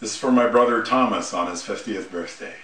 This is for my brother Thomas on his 50th birthday.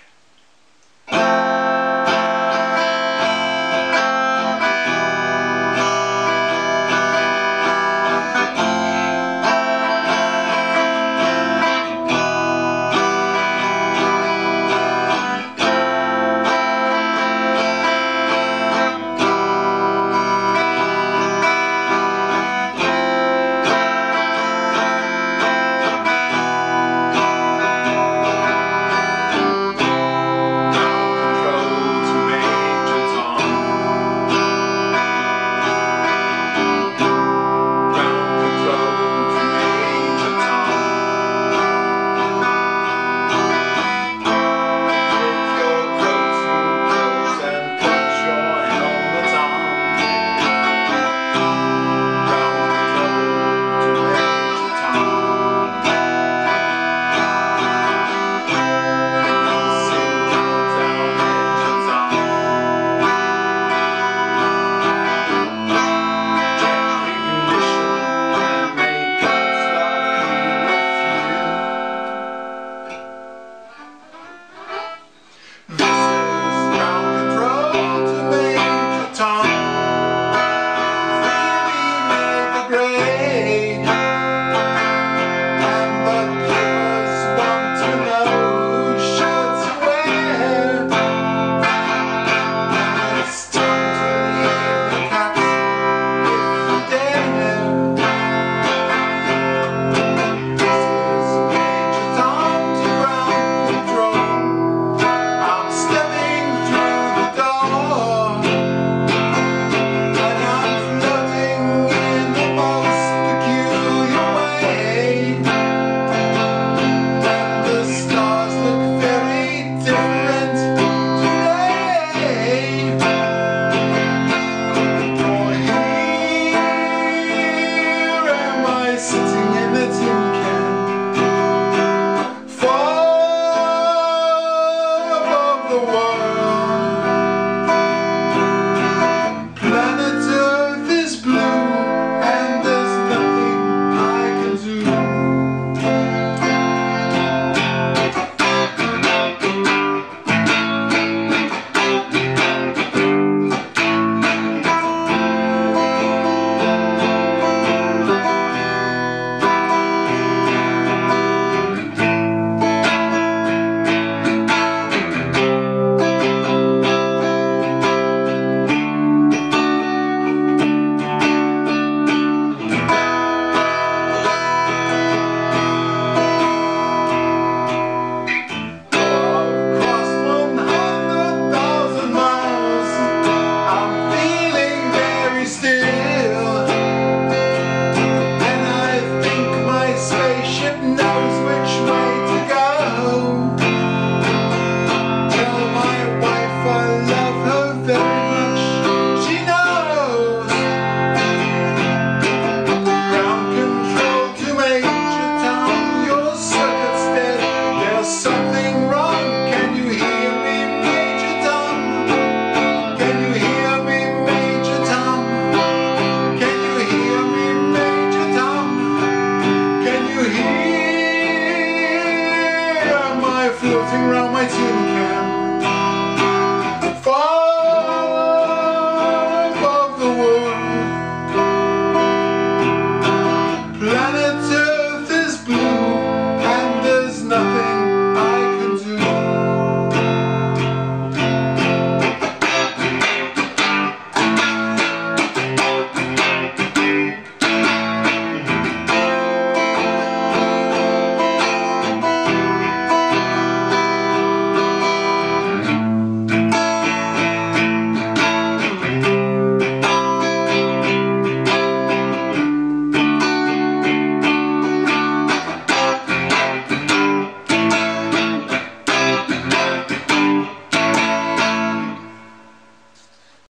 the world. floating around my tunic.